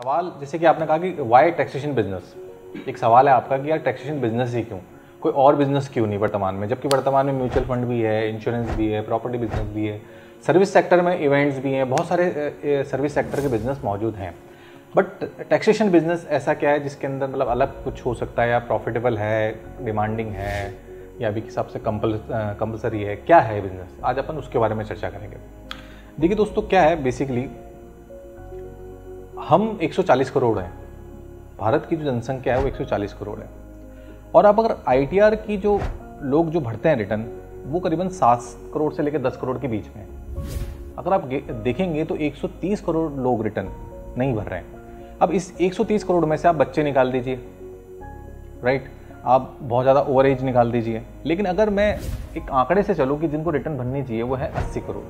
सवाल, जैसे कि आपने कहा कि वाई टैक्सेशन बिज़नेस एक सवाल है आपका कि यार टैक्सेशन बिज़नेस ही क्यों? कोई और बिज़नेस क्यों नहीं वर्तमान में? जबकि वर्तमान में म्यूचुअल फंड भी है इंश्योरेंस भी है प्रॉपर्टी बिज़नेस भी है सर्विस सेक्टर में इवेंट्स भी हैं, बहुत सारे सर्विस सेक्टर के बिज़नेस मौजूद हैं। बट टैक्सेशन बिज़नेस ऐसा क्या है जिसके अंदर मतलब अलग कुछ हो सकता है या प्रॉफिटेबल है डिमांडिंग है, या अभी के हिसाब से कंपल कंपलसरी है? क्या है बिज़नेस आज अपन उसके बारे में चर्चा करेंगे। देखिए दोस्तों, क्या है बेसिकली हम 140 करोड़ हैं। भारत की जो जनसंख्या है वो 140 करोड़ है। और आप अगर आईटीआर की जो लोग जो भरते हैं रिटर्न, वो करीबन सात करोड़ से लेकर दस करोड़ के बीच में अगर आप देखेंगे तो 130 करोड़ लोग रिटर्न नहीं भर रहे हैं। अब इस 130 करोड़ में से आप बच्चे निकाल दीजिए राइट आप बहुत ज़्यादा ओवर एज निकाल दीजिए। लेकिन अगर मैं एक आंकड़े से चलूँ कि जिनको रिटर्न भरनी चाहिए, वो है 80 करोड़।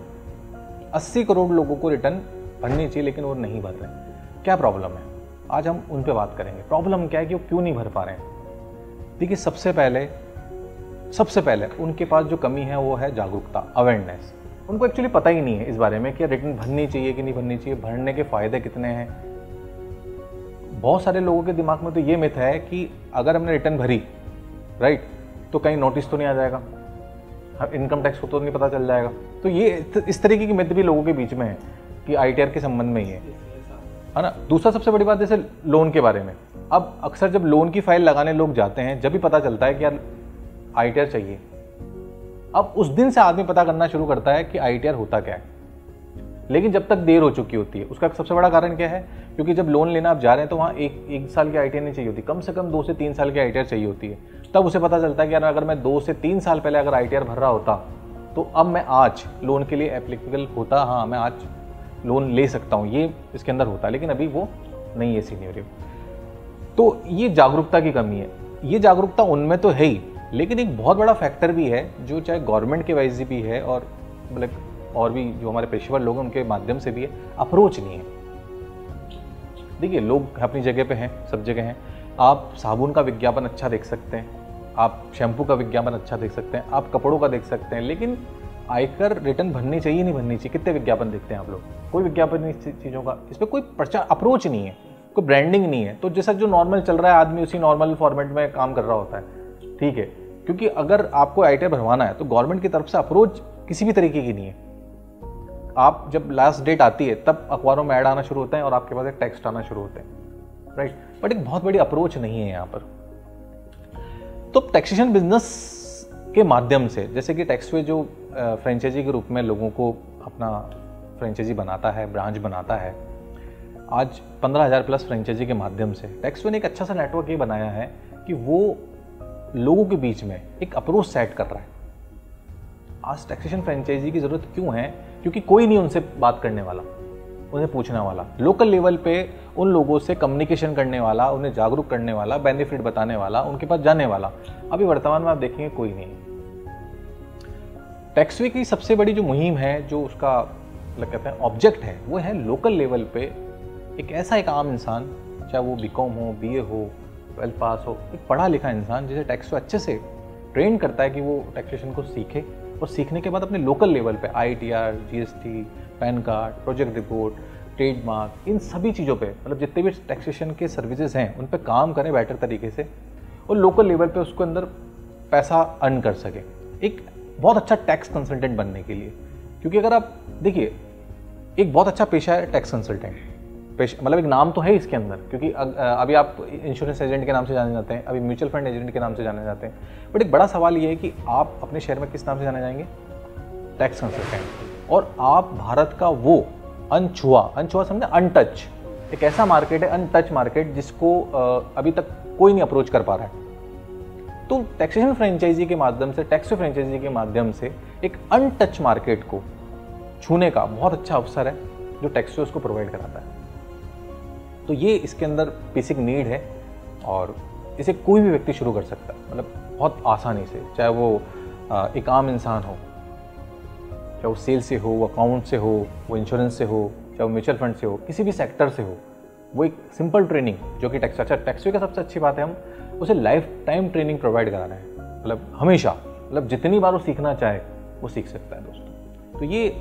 80 करोड़ लोगों को रिटर्न भरनी चाहिए, लेकिन वो नहीं भर रहे। क्या प्रॉब्लम है? आज हम उन पर बात करेंगे। प्रॉब्लम क्या है कि वो क्यों नहीं भर पा रहे हैं? देखिए, सबसे पहले सबसे पहले उनके पास जो कमी है, वो है जागरूकता अवेयरनेस उनको एक्चुअली पता ही नहीं है इस बारे में कि रिटर्न भरनी चाहिए कि नहीं भरनी चाहिए, भरने के फ़ायदे कितने हैं। बहुत सारे लोगों के दिमाग में तो ये मिथ है कि अगर हमने रिटर्न भरी राइट तो कहीं नोटिस तो नहीं आ जाएगा। हम इनकम टैक्स को तो नहीं पता चल जाएगा। तो ये इस तरीके की मिथ भी लोगों के बीच में है कि आईटीआर के संबंध में ही है। है ना? दूसरा सबसे बड़ी बात जैसे लोन के बारे में। अब अक्सर जब लोन की फ़ाइल लगाने लोग जाते हैं, जब भी पता चलता है कि यार आई चाहिए, अब उस दिन से आदमी पता करना शुरू करता है कि आई होता क्या है। लेकिन जब तक देर हो चुकी होती है, उसका सबसे बड़ा कारण क्या है? क्योंकि जब लोन लेना आप जा रहे हैं तो वहाँ एक एक साल की आई नहीं चाहिए होती। कम से कम दो से तीन साल की आई चाहिए होती है। तब उसे पता चलता है कि यार अगर मैं दो से तीन साल पहले अगर आईटीआर भर रहा होता तो अब मैं आज लोन के लिए एप्लीकेबल होता हाँ मैं आज लोन ले सकता हूँ, ये इसके अंदर होता है, लेकिन अभी वो नहीं है सीनियर तो ये जागरूकता की कमी है। ये जागरूकता उनमें तो है ही, लेकिन एक बहुत बड़ा फैक्टर भी है, जो चाहे गवर्नमेंट के वाइज भी है, और मतलब और भी जो हमारे पेशेवर लोग हैं, उनके माध्यम से भी है अप्रोच नहीं है। देखिए, लोग अपनी जगह पे हैं, सब जगह हैं। आप साबुन का विज्ञापन अच्छा देख सकते हैं, आप शैम्पू का विज्ञापन अच्छा देख सकते हैं, आप कपड़ों का देख सकते हैं, लेकिन आयकर रिटर्न भरनी चाहिए, नहीं भरनी चाहिए? कितने विज्ञापन देखते हैं आप लोग? कोई विज्ञापन नहीं चीज़ों का। इस पर कोई प्रचार अप्रोच नहीं है। कोई ब्रांडिंग नहीं है। तो जैसा जो नॉर्मल चल रहा है, आदमी उसी नॉर्मल फॉर्मेट में काम कर रहा होता है। ठीक है? क्योंकि अगर आपको आई भरवाना है तो गवर्नमेंट की तरफ़ से अप्रोच किसी भी तरीके की नहीं है। आप जब लास्ट डेट आती है, तब अखबारों में ऐड आना शुरू होते हैं और आपके पास एक टेक्स्ट आना शुरू होते हैं। राइट बट एक बहुत बड़ी अप्रोच नहीं है यहाँ पर। तो टैक्सेशन बिज़नेस के माध्यम से, जैसे कि टैक्सवे जो फ्रेंचाइजी के रूप में लोगों को अपना फ्रेंचाइजी बनाता है ब्रांच बनाता है, आज पंद्रह हज़ार प्लस फ्रेंचाइजी के माध्यम से टैक्सवे ने एक अच्छा सा नेटवर्क ये बनाया है कि वो लोगों के बीच में एक अप्रोच सेट कर रहा है। आज टैक्सेशन फ्रेंचाइजी की ज़रूरत क्यों है? क्योंकि कोई नहीं उनसे बात करने वाला। उन्हें पूछने वाला। लोकल लेवल पे उन लोगों से कम्युनिकेशन करने वाला, उन्हें जागरूक करने वाला बेनिफिट बताने वाला, उनके पास जाने वाला। अभी वर्तमान में आप देखेंगे कोई नहीं। टैक्सवे की सबसे बड़ी जो मुहिम है, जो उसका मतलब कहते हैं ऑब्जेक्ट है, वो है लोकल लेवल पे एक ऐसा एक आम इंसान, चाहे वो बी हो बीए हो ट्वेल्थ पास हो, एक पढ़ा लिखा इंसान, जिसे टैक्स अच्छे से ट्रेन करता है कि वो टैक्सेशन को सीखे। और सीखने के बाद अपने लोकल लेवल पे I T R G S T PAN card project report trademark इन सभी चीज़ों पे मतलब जितने भी टैक्सेशन के सर्विसेज़ हैं, उन पर काम करें बेटर तरीके से और लोकल लेवल पे उसको अंदर पैसा अर्न कर सकें। एक बहुत अच्छा टैक्स कंसल्टेंट बनने के लिए। क्योंकि अगर आप, देखिए, एक बहुत अच्छा पेशा है टैक्स कंसल्टेंट मतलब एक नाम तो है इसके अंदर, क्योंकि अभी आप इंश्योरेंस एजेंट के नाम से जाने जाते हैं, अभी म्यूचुअल फंड एजेंट के नाम से जाने जाते हैं। बट एक बड़ा सवाल ये है कि आप अपने शहर में किस नाम से जाने जाएँगे? टैक्स कंसल्टेंट और आप भारत का वो अनछुआ अनछुआ समझे अनटच एक ऐसा मार्केट है अनटच मार्केट जिसको अभी तक कोई नहीं अप्रोच कर पा रहा है। तो टैक्सेशन फ्रेंचाइजी के माध्यम से टैक्स फ्रेंचाइजी के माध्यम से एक अनटच मार्केट को छूने का बहुत अच्छा अवसर है, जो टैक्स उसको प्रोवाइड कराता है। तो ये इसके अंदर बेसिक नीड है और इसे कोई भी व्यक्ति शुरू कर सकता है। मतलब बहुत आसानी से, चाहे वो एक आम इंसान हो, चाहे वो सेल से हो, वो अकाउंट से हो, वो इंश्योरेंस से हो, चाहे वो म्यूचुअल फंड से हो, किसी भी सेक्टर से हो, वो एक सिंपल ट्रेनिंग जो कि टैक्स अच्छा टैक्सवे का सबसे अच्छी बात है हम, उसे लाइफ टाइम ट्रेनिंग प्रोवाइड करा रहे हैं। मतलब हमेशा मतलब जितनी बार वो सीखना चाहे, वो सीख सकता है दोस्तों। तो ये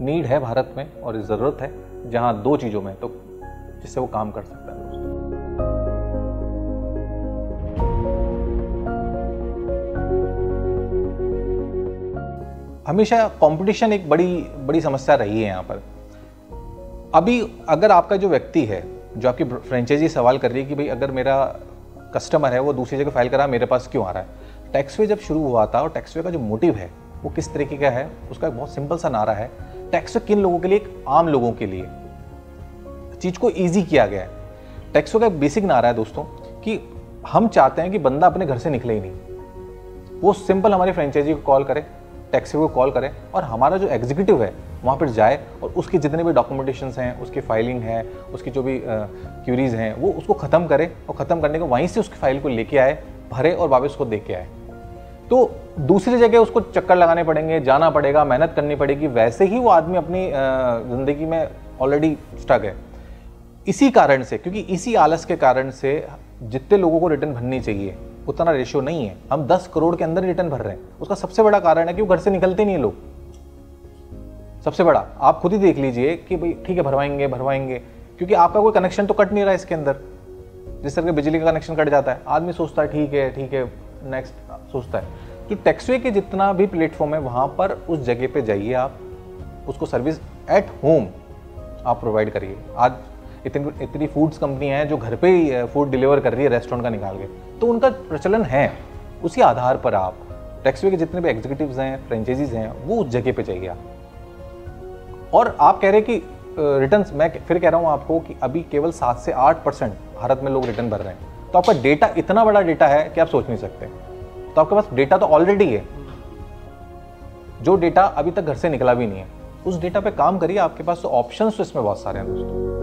नीड है भारत में और ज़रूरत है, जहाँ दो चीज़ों में तो जिससे वो काम कर सकता है। हमेशा कंपटीशन एक बड़ी बड़ी समस्या रही है यहाँ पर। अभी अगर आपका जो व्यक्ति है, जो आपकी फ्रेंचाइजी सवाल कर रही है कि भाई अगर मेरा कस्टमर है, वो दूसरी जगह फ़ाइल करा, मेरे पास क्यों आ रहा है? टैक्सवे जब शुरू हुआ था और टैक्सवे का जो मोटिव है, वो किस तरीके का है, उसका एक बहुत सिंपल सा नारा है। टैक्सवे किन लोगों के लिए? एक आम लोगों के लिए। चीज़ को ईजी किया गया है। टैक्सवे का एक बेसिक नारा है दोस्तों, कि हम चाहते हैं कि बंदा अपने घर से निकले ही नहीं। वो सिंपल हमारी फ्रेंचाइजी को कॉल करे टैक्सी को कॉल करें और हमारा जो एग्जीक्यूटिव है, वहाँ पर जाए और उसके जितने भी डॉक्यूमेंटेशन हैं, उसकी फाइलिंग है, उसकी जो भी क्यूरीज हैं, वो उसको ख़त्म करे और ख़त्म करने को वहीं से उसकी फ़ाइल को लेके आए, भरे और वापस उसको दे के आए। तो दूसरी जगह उसको चक्कर लगाने पड़ेंगे, जाना पड़ेगा, मेहनत करनी पड़ेगी, वैसे ही वो आदमी अपनी ज़िंदगी में ऑलरेडी स्टक है। इसी कारण से, क्योंकि इसी आलस के कारण से जितने लोगों को रिटर्न भरनी चाहिए, उतना रेशियो नहीं है। हम 10 करोड़ के अंदर रिटर्न भर रहे हैं। उसका सबसे बड़ा कारण है कि वो घर से निकलते नहीं है लोग। सबसे बड़ा। आप खुद ही देख लीजिए कि भाई, ठीक है, भरवाएँगे भरवाएँगे, क्योंकि आपका कोई कनेक्शन तो कट नहीं रहा है इसके अंदर। जिस तरह के बिजली का कनेक्शन कट जाता है, आदमी सोचता है, ठीक है ठीक है नेक्स्ट सोचता है। तो टैक्सवे के जितना भी प्लेटफॉर्म है, वहाँ पर उस जगह पे जाइए आप, उसको सर्विस एट होम आप प्रोवाइड करिए। आज इतनी इतनी फूड्स कंपनी हैं जो घर पे ही फ़ूड डिलीवर कर रही है रेस्टोरेंट का निकाल के। तो उनका प्रचलन है। उसी आधार पर आप टैक्सवे के जितने भी एग्जीक्यूटिव हैं फ्रेंचाइजीज हैं, वो उस जगह पे चाहिए आप। और आप कह रहे हैं कि रिटर्न मैं फिर कह रहा हूँ आपको कि अभी केवल सात से आठ परसेंट भारत में लोग रिटर्न भर रहे हैं। तो आपका डेटा इतना बड़ा डेटा है कि आप सोच नहीं सकते। तो आपके पास डेटा तो ऑलरेडी है। जो डेटा अभी तक घर से निकला भी नहीं है, उस डेटा पे काम करिए, आपके पास तो ऑप्शन तो इसमें बहुत सारे हैं दोस्तों।